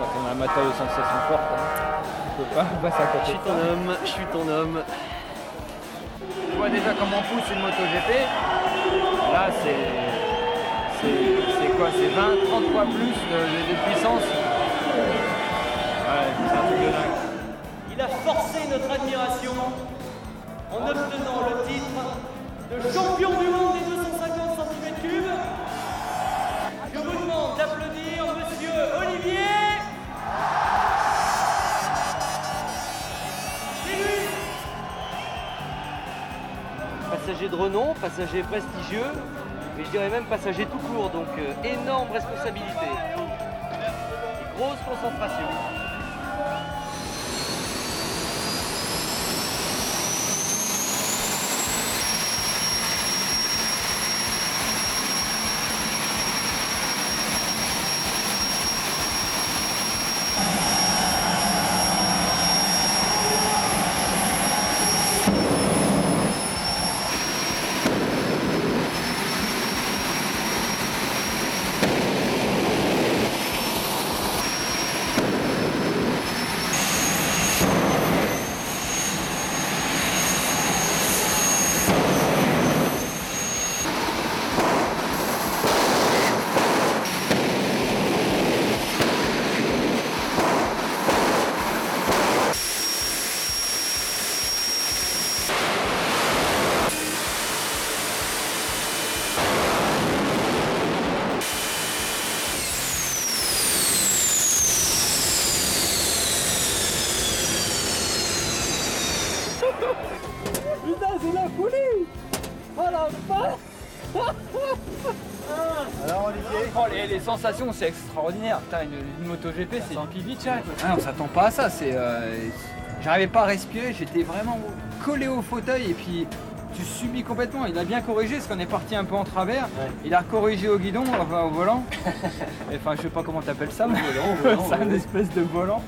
quand on a un matin de sensation forte. hein. On peut pas passer à Je suis ton homme, je suis ton homme. Je vois déjà comment on pousse une moto GP. Là, c'est. Quoi C'est 20, 30 fois plus de, de- de puissance. Ouais, c'est un truc de dingue. Il a forcé notre admiration en obtenant le titre de champion du monde des 250 Passager de renom, passager prestigieux, et je dirais même passager tout court, donc euh, énorme responsabilité. Grosse concentration. Oh, les, les sensations, c'est extraordinaire. Putain, une, une moto GP, c'est du pibicha. Ah, on s'attend pas à ça. C'est, euh, j'arrivais pas à respirer. J'étais vraiment collé au fauteuil et puis tu subis complètement. Il a bien corrigé parce qu'on est parti un peu en travers. Il a corrigé au guidon, enfin au volant. enfin, je sais pas comment t'appelles ça. mais c'est un espèce de volant.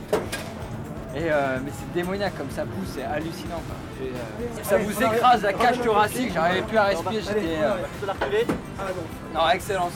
Et euh, mais c'est démoniaque comme ça pousse, c'est hallucinant. quoi. Euh, ça vous écrase la cage thoracique, j'arrivais plus à respirer, j'étais. Non, excellent,